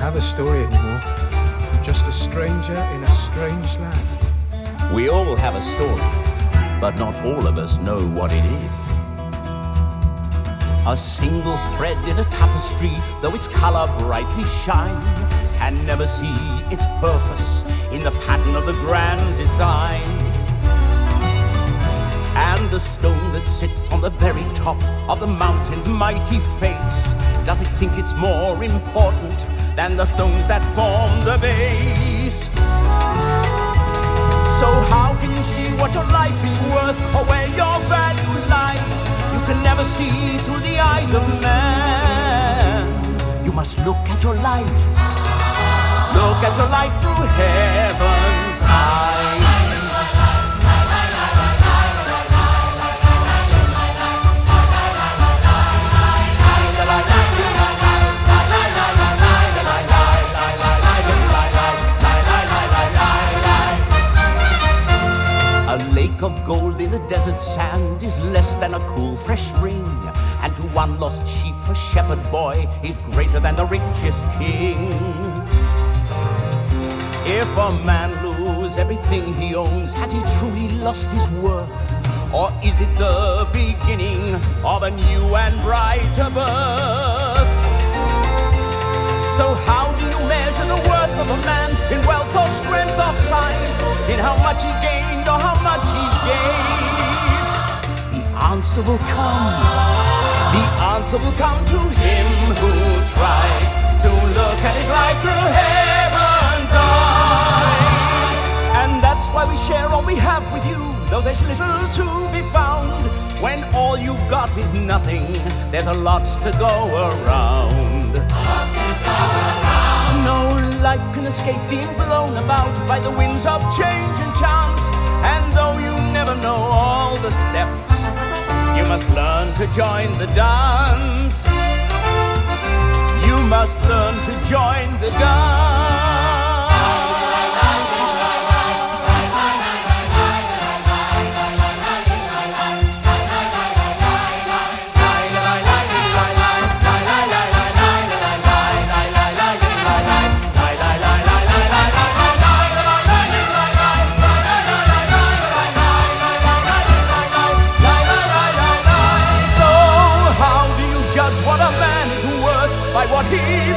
have a story anymore. Just a stranger in a strange land. We all have a story, but not all of us know what it is. A single thread in a tapestry, though its color brightly shine, can never see its purpose in the pattern of the grand design. And the stone that sits on the very top of the mountain's mighty face, does it think it's more important than the stones that form the base? So how can you see what your life is worth or where your value lies? You can never see through the eyes of man. You must look at your life. Look at your life through heaven's lake of gold in the desert sand is less than a cool, fresh spring. And to one lost sheep, a shepherd boy is greater than the richest king. If a man lose everything he owns, has he truly lost his worth? Or is it the beginning of a new and brighter birth? So how answer will come. The answer will come to him who tries to look at his life through heaven's eyes. And that's why we share all we have with you, though there's little to be found. When all you've got is nothing, there's a lot to go around. No life can escape being blown about by the winds of change and chance. And though you never know must learn to join the dance.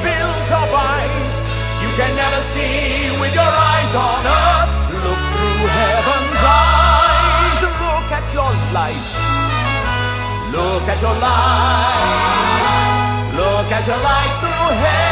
Builds or buys? You can never see with your eyes on earth. Look through heaven's eyes. Look at your life. Look at your life. Look at your life through heaven.